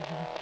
Mm-hmm.